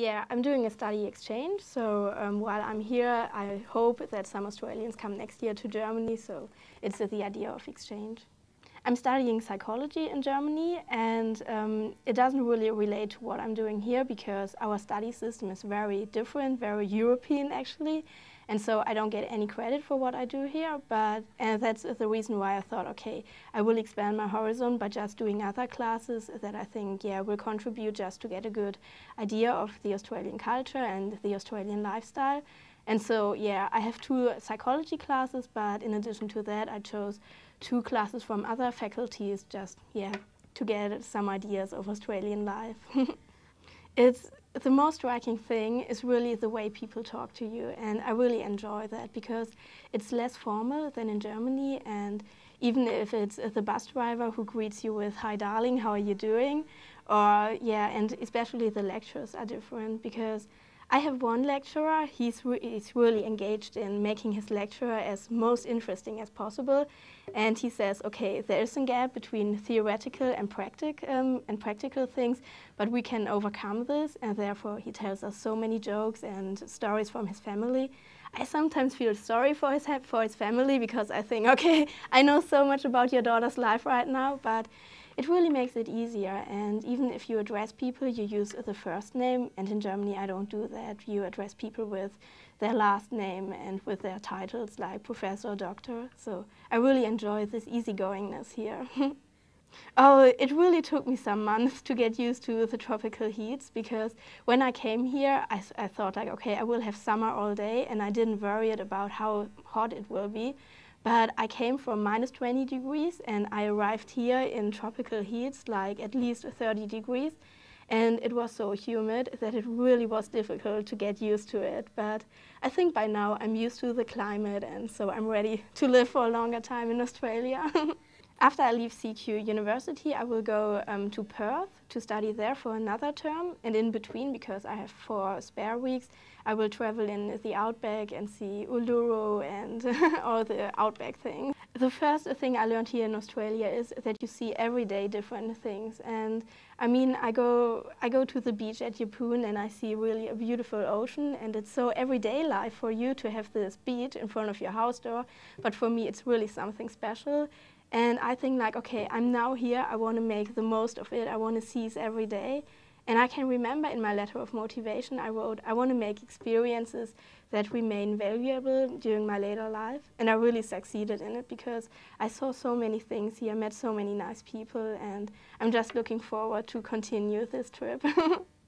Yeah, I'm doing a study exchange. So um, while I'm here, I hope that some Australians come next year to Germany. So it's uh, the idea of exchange. I'm studying psychology in Germany, and um, it doesn't really relate to what I'm doing here because our study system is very different, very European actually. And so I don't get any credit for what I do here, but and that's the reason why I thought, okay, I will expand my horizon by just doing other classes that I think, yeah, will contribute just to get a good idea of the Australian culture and the Australian lifestyle. And so, yeah, I have two psychology classes, but in addition to that, I chose two classes from other faculties just, yeah, to get some ideas of Australian life. it's the most striking thing is really the way people talk to you, and I really enjoy that because it's less formal than in Germany, and even if it's the bus driver who greets you with "Hi, darling, how are you doing?" or yeah, and especially the lectures are different because I have one lecturer, he's, re he's really engaged in making his lecture as most interesting as possible. And he says, okay, there is a gap between theoretical and, practic, um, and practical things, but we can overcome this. And therefore, he tells us so many jokes and stories from his family. I sometimes feel sorry for his, for his family because I think, okay, I know so much about your daughter's life right now, but it really makes it easier. And even if you address people, you use the first name. And in Germany, I don't do that. You address people with their last name and with their titles like professor or doctor. So I really enjoy this easygoingness here. Oh, it really took me some months to get used to the tropical heats because when I came here, I, I, thought like, okay, I will have summer all day and I didn't worry about how hot it will be. But I came from minus 20 degrees and I arrived here in tropical heats, like at least 30 degrees. And it was so humid that it really was difficult to get used to it. But I think by now I'm used to the climate and so I'm ready to live for a longer time in Australia. After I leave CQ University, I will go um, to Perth to study there for another term. And in between, because I have four spare weeks, I will travel in the outback and see Uluru and all the outback things. The first thing I learned here in Australia is that you see every day different things. And I mean, I go, I go to the beach at Yeppoon and I see really a beautiful ocean. And it's so everyday life for you to have this beach in front of your house door. But for me, it's really something special. And I think like, okay, I'm now here, I want to make the most of it, I want to seize every day. And I can remember in my letter of motivation I wrote, I want to make experiences that remain valuable during my later life. And I really succeeded in it because I saw so many things here, met so many nice people, and I'm just looking forward to continue this trip.